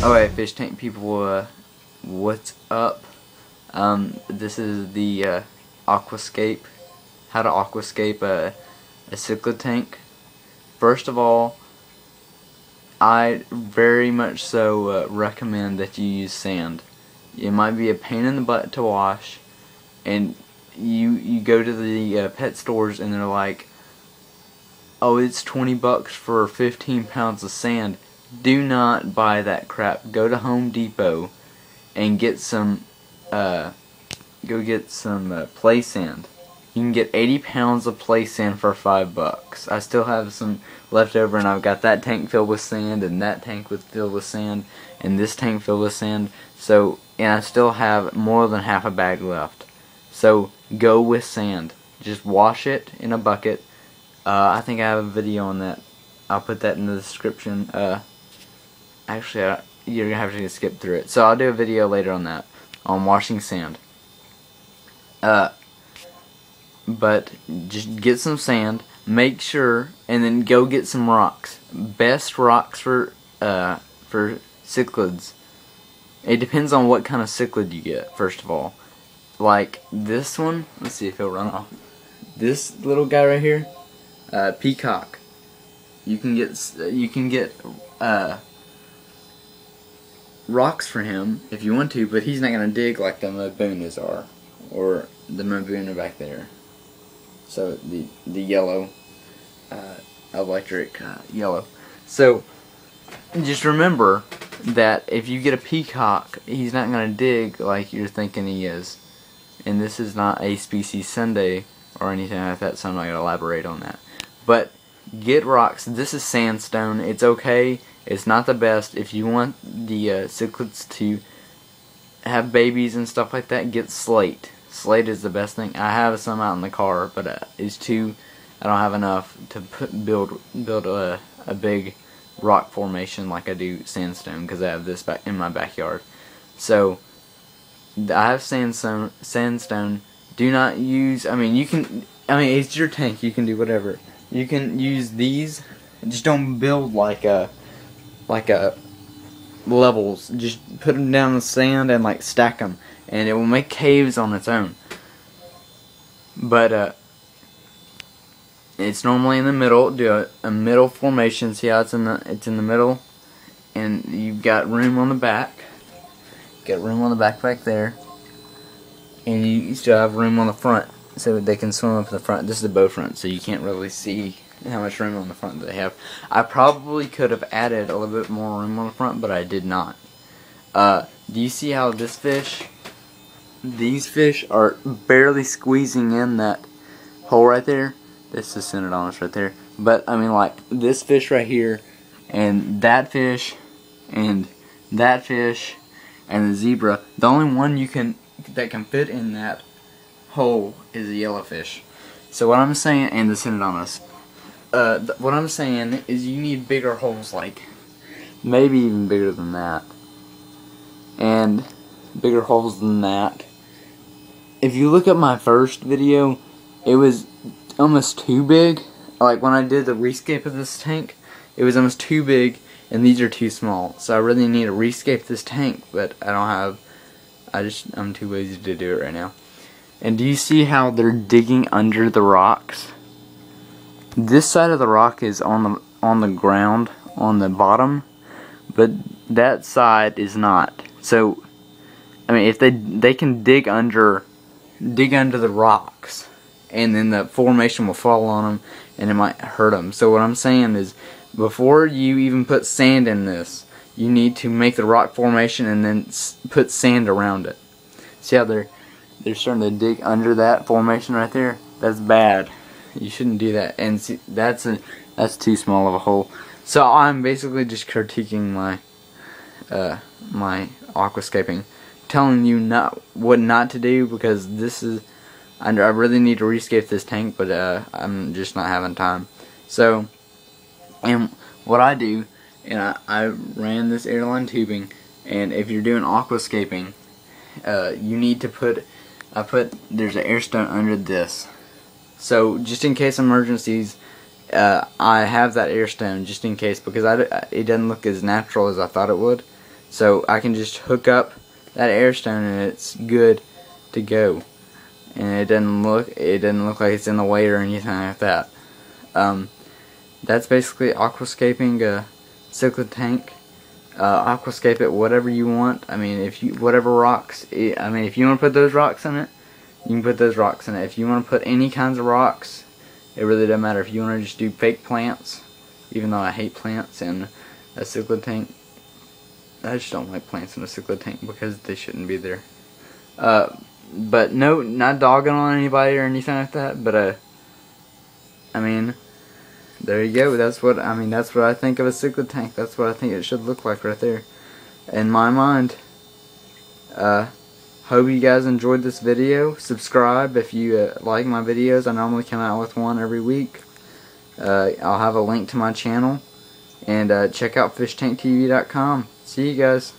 Alright, fish tank people, uh, what's up? Um, this is the uh, aquascape, how to aquascape a, a cichlid tank. First of all, I very much so uh, recommend that you use sand. It might be a pain in the butt to wash, and you you go to the uh, pet stores and they're like, oh, it's 20 bucks for 15 pounds of sand do not buy that crap. Go to Home Depot and get some, uh, go get some uh, play sand. You can get 80 pounds of play sand for 5 bucks. I still have some left over and I've got that tank filled with sand and that tank with filled with sand and this tank filled with sand. So, and I still have more than half a bag left. So, go with sand. Just wash it in a bucket. Uh, I think I have a video on that. I'll put that in the description. Uh, actually, I, you're gonna have to skip through it. So I'll do a video later on that, on washing sand. Uh, but just get some sand, make sure, and then go get some rocks. Best rocks for uh for cichlids. It depends on what kind of cichlid you get. First of all, like this one. Let's see if he'll run off. This little guy right here, uh, peacock. You can get you can get uh rocks for him if you want to, but he's not going to dig like the Mbunas are, or the Mbuna back there. So the the yellow, uh, electric uh, yellow. So just remember that if you get a peacock, he's not going to dig like you're thinking he is. And this is not a species Sunday or anything like that, so I'm not going to elaborate on that. But get rocks. This is sandstone. It's okay. It's not the best. If you want the uh, cichlids to have babies and stuff like that, get slate. Slate is the best thing. I have some out in the car, but uh, it's too. I don't have enough to put, build build a, a big rock formation like I do sandstone because I have this back in my backyard. So I have sandstone. Sandstone. Do not use. I mean, you can. I mean, it's your tank. You can do whatever. You can use these. Just don't build like a like a levels. Just put them down in the sand and like stack them, and it will make caves on its own. But uh, it's normally in the middle. Do a, a middle formation. See how it's in the it's in the middle, and you've got room on the back. Got room on the back back there, and you still have room on the front so they can swim up the front. This is the bow front, so you can't really see how much room on the front they have. I probably could have added a little bit more room on the front, but I did not. Uh, do you see how this fish, these fish are barely squeezing in that hole right there? This is Synodontis right there. But, I mean, like, this fish right here, and that fish, and that fish, and the zebra, the only one you can, that can fit in that hole is the yellowfish. So what I'm saying, and the Synodontis, uh, what I'm saying is you need bigger holes, like maybe even bigger than that, and bigger holes than that. If you look at my first video, it was almost too big. Like when I did the rescape of this tank, it was almost too big, and these are too small. So I really need to rescape this tank, but I don't have. I just I'm too lazy to do it right now. And do you see how they're digging under the rocks? This side of the rock is on the on the ground on the bottom, but that side is not. So, I mean, if they they can dig under dig under the rocks, and then the formation will fall on them, and it might hurt them. So what I'm saying is, before you even put sand in this, you need to make the rock formation and then put sand around it. See how they're they're starting to dig under that formation right there? That's bad. You shouldn't do that. And see, that's a that's too small of a hole. So I'm basically just critiquing my uh, my aquascaping, telling you not what not to do because this is I, I really need to rescape this tank, but uh, I'm just not having time. So, and what I do, and I, I ran this airline tubing, and if you're doing aquascaping, uh, you need to put I put there's an air stone under this so just in case emergencies, uh, I have that air stone just in case because I, it doesn't look as natural as I thought it would. So I can just hook up that air stone and it's good to go. And it doesn't look it doesn't look like it's in the way or anything like that. Um, that's basically aquascaping a cichlid tank. Uh, aquascape it whatever you want. I mean, if you whatever rocks. I mean, if you want to put those rocks in it, you can put those rocks in it. If you want to put any kinds of rocks, it really doesn't matter. If you want to just do fake plants, even though I hate plants in a cichlid tank, I just don't like plants in a cichlid tank because they shouldn't be there. Uh, but no, not dogging on anybody or anything like that. But uh, I mean, there you go. That's what I mean. That's what I think of a cichlid tank. That's what I think it should look like right there, in my mind. Uh, hope you guys enjoyed this video. Subscribe if you uh, like my videos. I normally come out with one every week. Uh, I'll have a link to my channel. And uh, check out fishtanktv.com. See you guys.